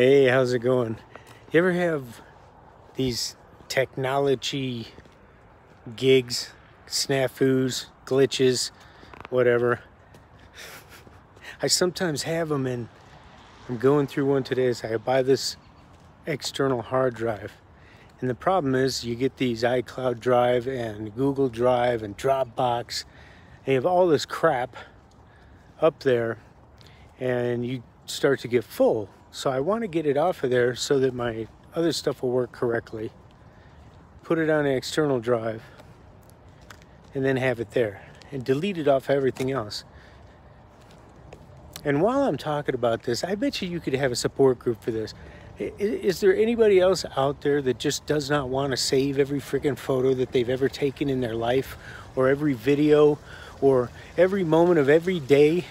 Hey, how's it going? You ever have these technology gigs, snafus, glitches, whatever? I sometimes have them and I'm going through one today. So I buy this external hard drive. And the problem is you get these iCloud Drive and Google Drive and Dropbox and you have all this crap up there and you start to get full. So I want to get it off of there so that my other stuff will work correctly. Put it on an external drive and then have it there and delete it off everything else. And while I'm talking about this, I bet you you could have a support group for this. Is there anybody else out there that just does not want to save every freaking photo that they've ever taken in their life or every video or every moment of every day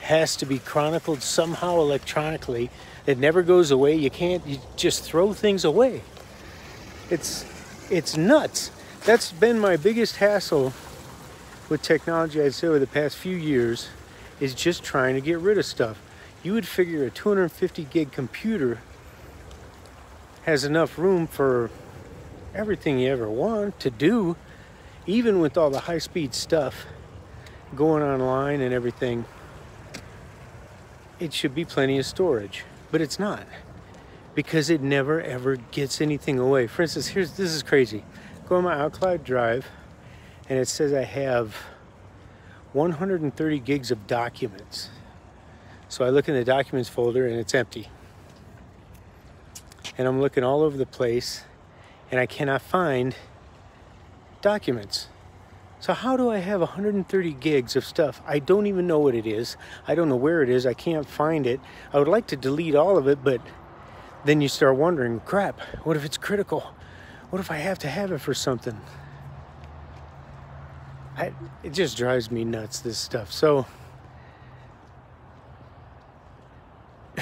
has to be chronicled somehow electronically. It never goes away. You can't you just throw things away. It's it's nuts. That's been my biggest hassle with technology I'd say over the past few years is just trying to get rid of stuff. You would figure a 250 gig computer has enough room for everything you ever want to do, even with all the high speed stuff going online and everything it should be plenty of storage, but it's not because it never ever gets anything away. For instance, here's this is crazy. Go on my iCloud Drive, and it says I have 130 gigs of documents. So I look in the documents folder and it's empty. And I'm looking all over the place and I cannot find documents. So how do I have 130 gigs of stuff? I don't even know what it is. I don't know where it is. I can't find it. I would like to delete all of it, but then you start wondering, crap, what if it's critical? What if I have to have it for something? I, it just drives me nuts, this stuff. So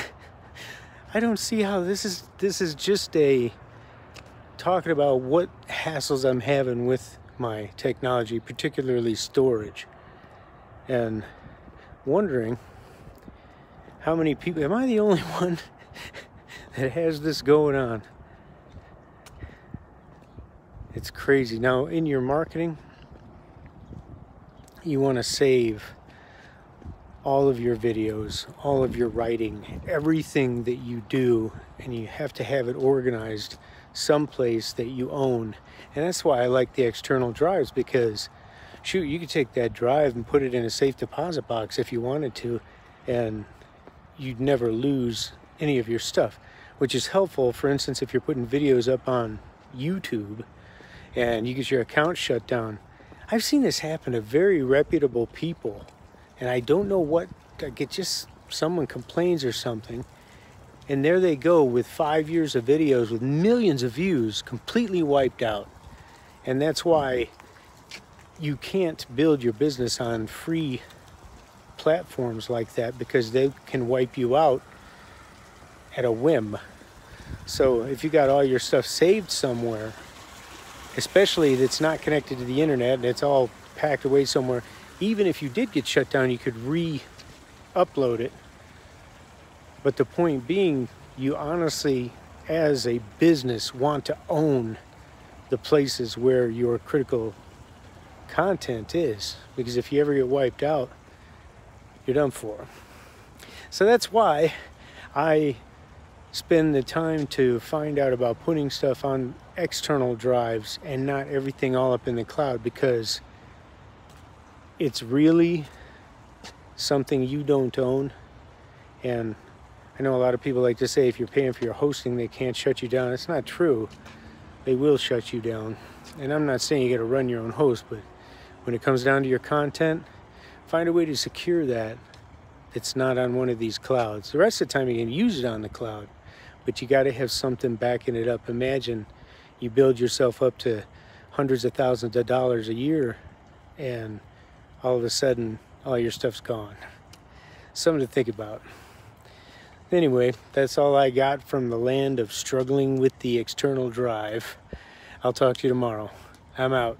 I don't see how this is this is just a talking about what hassles I'm having with my technology, particularly storage, and wondering how many people, am I the only one that has this going on? It's crazy. Now, in your marketing, you want to save all of your videos, all of your writing, everything that you do, and you have to have it organized someplace that you own. And that's why I like the external drives because shoot, you could take that drive and put it in a safe deposit box if you wanted to, and you'd never lose any of your stuff, which is helpful. For instance, if you're putting videos up on YouTube and you get your account shut down, I've seen this happen to very reputable people, and I don't know what, I get just someone complains or something, and there they go with five years of videos with millions of views completely wiped out. And that's why you can't build your business on free platforms like that because they can wipe you out at a whim. So if you got all your stuff saved somewhere, especially it's not connected to the internet and it's all packed away somewhere, even if you did get shut down, you could re-upload it but the point being, you honestly, as a business, want to own the places where your critical content is. Because if you ever get wiped out, you're done for. So that's why I spend the time to find out about putting stuff on external drives and not everything all up in the cloud because it's really something you don't own and I know a lot of people like to say if you're paying for your hosting, they can't shut you down. It's not true. They will shut you down. And I'm not saying you got to run your own host, but when it comes down to your content, find a way to secure that it's not on one of these clouds. The rest of the time you can use it on the cloud, but you got to have something backing it up. Imagine you build yourself up to hundreds of thousands of dollars a year and all of a sudden all your stuff's gone. Something to think about. Anyway, that's all I got from the land of struggling with the external drive. I'll talk to you tomorrow. I'm out.